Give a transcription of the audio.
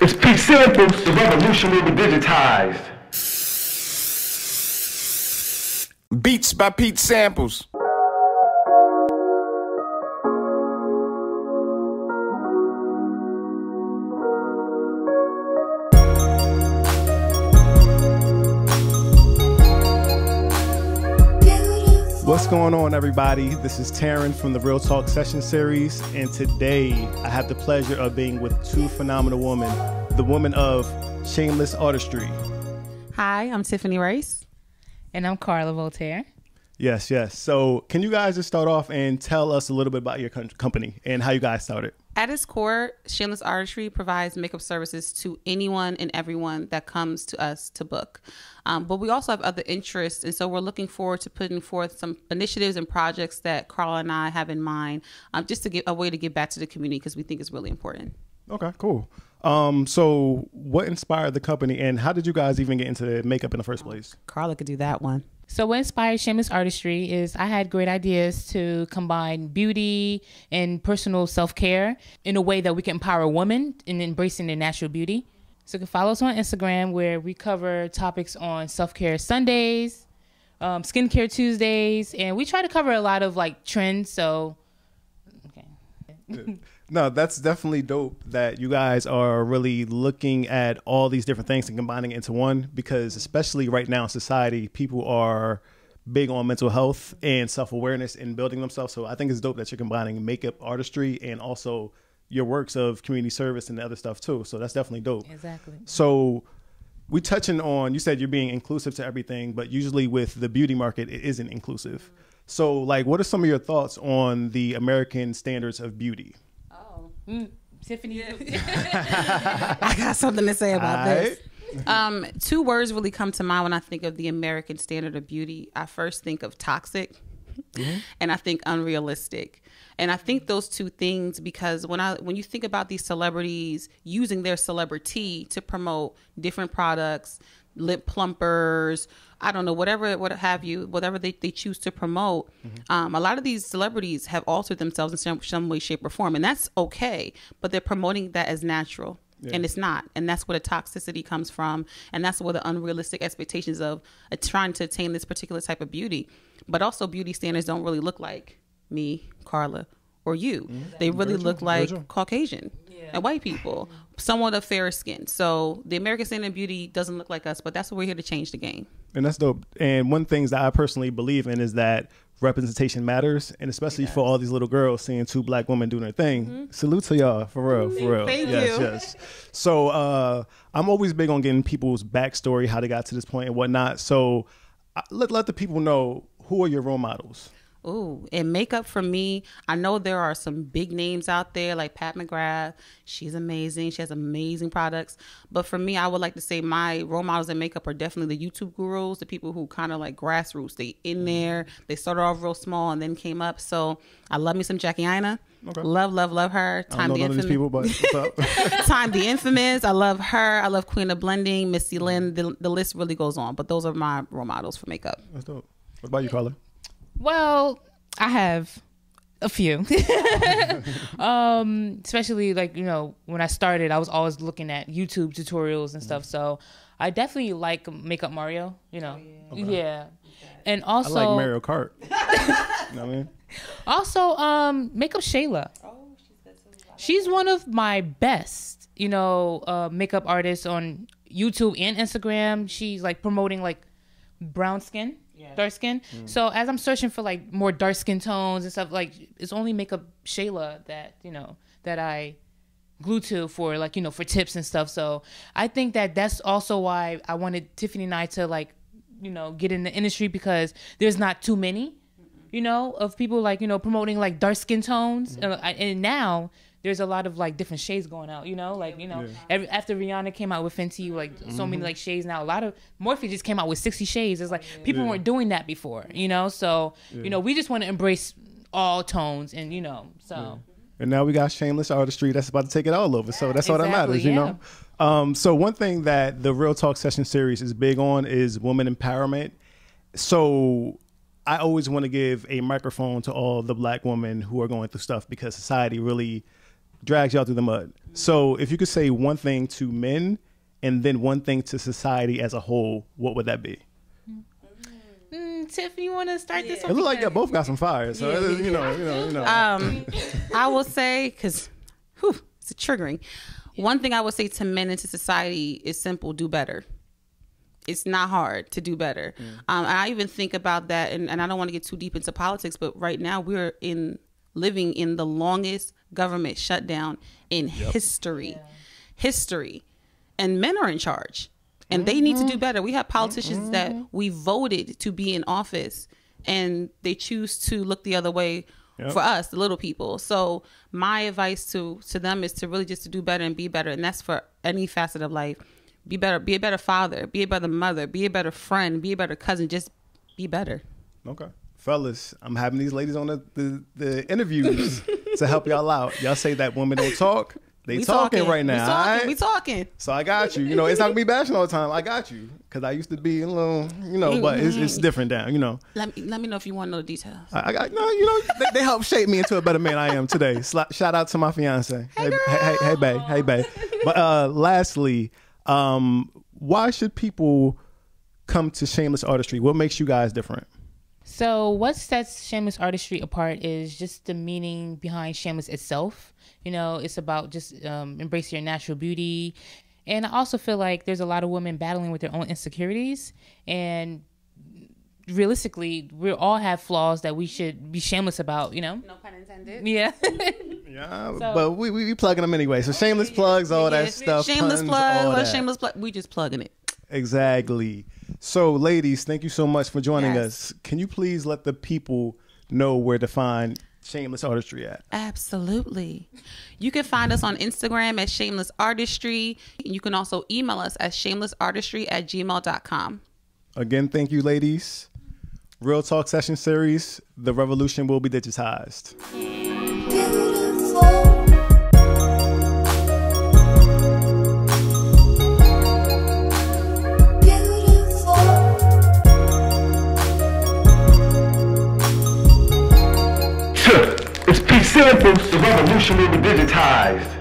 It's P Samples. The revolution will be digitized. Beats by Pete Samples. What's going on, everybody? This is Taryn from the Real Talk Session Series, and today I have the pleasure of being with two phenomenal women the woman of Shameless Artistry. Hi, I'm Tiffany Rice. And I'm Carla Voltaire. Yes, yes. So, can you guys just start off and tell us a little bit about your company and how you guys started? At its core, Shameless Artistry provides makeup services to anyone and everyone that comes to us to book. Um, but we also have other interests, and so we're looking forward to putting forth some initiatives and projects that Carla and I have in mind, um, just to get a way to give back to the community because we think it's really important. Okay, cool. Um, so, what inspired the company, and how did you guys even get into makeup in the first place? Carla could do that one. So, what inspired Shameless Artistry is I had great ideas to combine beauty and personal self care in a way that we can empower women in embracing their natural beauty. So, you can follow us on Instagram where we cover topics on self care Sundays, um, skincare Tuesdays, and we try to cover a lot of like trends. So, okay. No, that's definitely dope that you guys are really looking at all these different things and combining it into one because especially right now in society, people are big on mental health and self-awareness and building themselves. So I think it's dope that you're combining makeup artistry and also your works of community service and the other stuff too. So that's definitely dope. Exactly. So we touching on you said you're being inclusive to everything, but usually with the beauty market it isn't inclusive. So like what are some of your thoughts on the American standards of beauty? Mm, Tiffany. I got something to say about this. Um, two words really come to mind when I think of the American standard of beauty. I first think of toxic mm-hmm. and I think unrealistic. And I think those two things because when I when you think about these celebrities using their celebrity to promote different products, lip plumpers, I don't know, whatever, what have you, whatever they, they choose to promote. Mm-hmm. Um, a lot of these celebrities have altered themselves in some, some way, shape, or form, and that's okay. But they're promoting that as natural. Yeah. And it's not, and that's where the toxicity comes from, and that's where the unrealistic expectations of uh, trying to attain this particular type of beauty. But also, beauty standards don't really look like me, Carla, or you. Mm-hmm. They really Virgil? look like Virgil? Caucasian yeah. and white people, somewhat of fairer skin. So the American standard of beauty doesn't look like us, but that's what we're here to change the game. And that's dope. And one things that I personally believe in is that representation matters, and especially for all these little girls seeing two black women doing their thing. Mm-hmm. Salute to y'all for real, for real. Thank yes, you. Yes, So uh, I'm always big on getting people's backstory, how they got to this point, and whatnot. So uh, let let the people know who are your role models. Ooh, and makeup for me, I know there are some big names out there like Pat McGrath. She's amazing. She has amazing products. But for me, I would like to say my role models in makeup are definitely the YouTube gurus, the people who kind of like grassroots. They in mm-hmm. there, they started off real small and then came up. So I love me some Jackie Aina. Okay. Love, love, love her. Time the infamous. people, but Time the infamous. I love her. I love Queen of Blending, Missy mm-hmm. Lynn. The, the list really goes on. But those are my role models for makeup. That's dope. What about you, Carla? Well, I have a few. um, especially like, you know, when I started, I was always looking at YouTube tutorials and stuff. So I definitely like Makeup Mario, you know. Oh, yeah. Okay. yeah. And also I like Mario Kart. you know what I mean? Also, um, Makeup Shayla. Oh, she's one of my best, you know, uh, makeup artists on YouTube and Instagram. She's like promoting like brown skin yeah. dark skin. Mm. So as I'm searching for like more dark skin tones and stuff, like it's only makeup Shayla that you know that I glue to for like you know for tips and stuff. So I think that that's also why I wanted Tiffany and I to like you know get in the industry because there's not too many you know of people like you know promoting like dark skin tones mm-hmm. and now there's a lot of like different shades going out, you know, like you know, yeah. every, after Rihanna came out with Fenty, like so mm-hmm. many like shades now. A lot of Morphe just came out with 60 shades. It's like people yeah. weren't doing that before, you know. So yeah. you know, we just want to embrace all tones, and you know, so. And now we got Shameless Artistry that's about to take it all over. So that's exactly, all that matters, you know. Um, so one thing that the Real Talk Session series is big on is woman empowerment. So I always want to give a microphone to all the black women who are going through stuff because society really drags y'all through the mud. So if you could say one thing to men and then one thing to society as a whole, what would that be? Mm, Tiff, you want to start this? It looks like y'all both got some fire. So is, you know, you know, you know. Um, I will say because, it's triggering. One thing I would say to men and to society is simple: do better. It's not hard to do better. Um, and I even think about that, and, and I don't want to get too deep into politics, but right now we're in living in the longest government shutdown in history. History, and men are in charge, and they need to do mm-hmm. better. We have politicians mm-hmm. that we voted to be in office, and they choose to look the other way Yep. for us, the little people. So my advice to to them is to really just to do better and be better, and that's for any facet of life. Be better. Be a better father. Be a better mother. Be a better friend. Be a better cousin. Just be better. Okay. Fellas, I'm having these ladies on the, the, the interviews to help y'all out. Y'all say that women don't talk. They We talking, right now. We talking. alright? We talking. So I got you. You know, it's not gonna be bashing all the time. I got you because I used to be a little, you know, but it's, it's different now. You know, Let me let me know if you want to know the details. I, I got no. You know, they, they help shape me into a better man I am today. Sla- shout out to my fiance. Hey, hey, hey, hey, babe, hey, babe. But uh, lastly, um, why should people come to Shameless Artistry? What makes you guys different? So, what sets Shameless Artistry apart is just the meaning behind Shameless itself. You know, it's about just um, embracing your natural beauty. And I also feel like there's a lot of women battling with their own insecurities. And realistically, we all have flaws that we should be shameless about, you know? No pun intended. Yeah. Yeah, but we, we we plugging them anyway. So shameless plugs, all that stuff. Shameless puns, plug. all that. shameless plug. We just plugging it. Exactly. So, ladies, thank you so much for joining Yes. us. Can you please let the people know where to find Shameless Artistry at? Absolutely. You can find us on Instagram at Shameless Artistry. You can also email us at shamelessartistry at gmail.com. Again, thank you, ladies. Real Talk Session Series, The Revolution Will Be Digitized. Beautiful. The revolution will be digitized.